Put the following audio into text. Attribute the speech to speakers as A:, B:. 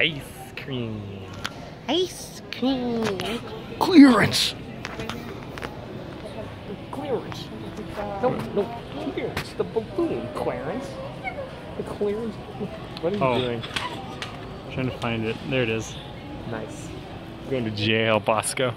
A: Ice cream.
B: Ice cream.
A: Clarence. Clarence. No, no, Clarence. The balloon, Clarence. The Clarence. What are you
C: Oh.
A: doing?
C: Trying to find it. There it is.
A: Nice. Going to jail, Bosco.